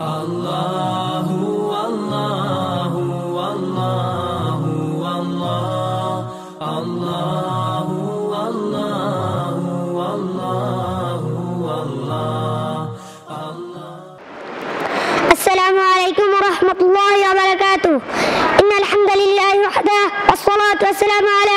الله والله والله والله الله والله والله والله السلام عليكم ورحمة الله وبركاته إن الحمد لله وحده والصلاة والسلام على